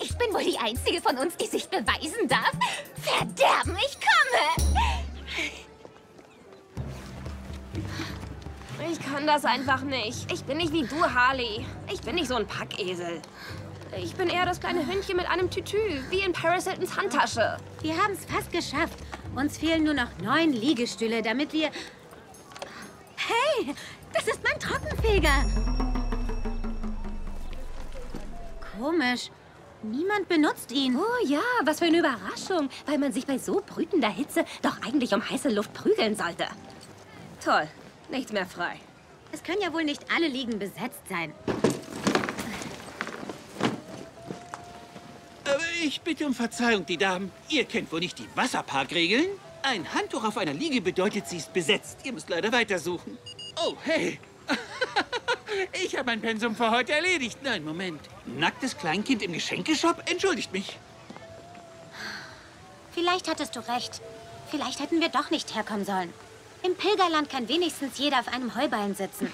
Ich bin wohl die Einzige von uns, die sich beweisen darf. Verderben, ich komme! Ich kann das einfach nicht. Ich bin nicht wie du, Harley. Ich bin nicht so ein Packesel. Ich bin eher das kleine Hündchen mit einem Tütü, wie in Paris Hiltons Handtasche. Wir haben es fast geschafft. Uns fehlen nur noch neun Liegestühle, damit wir... Hey, das ist mein Trockenfeger. Komisch. Niemand benutzt ihn. Oh ja, was für eine Überraschung, weil man sich bei so brütender Hitze doch eigentlich um heiße Luft prügeln sollte. Toll, nichts mehr frei. Es können ja wohl nicht alle Liegen besetzt sein. Aber ich bitte um Verzeihung, die Damen. Ihr kennt wohl nicht die Wasserparkregeln? Ein Handtuch auf einer Liege bedeutet, sie ist besetzt. Ihr müsst leider weitersuchen. Oh, hey. ich habe mein Pensum für heute erledigt. Nein, Moment. Nacktes Kleinkind im Geschenkeshop? Entschuldigt mich. Vielleicht hattest du recht. Vielleicht hätten wir doch nicht herkommen sollen. Im Pilgerland kann wenigstens jeder auf einem Heuballen sitzen.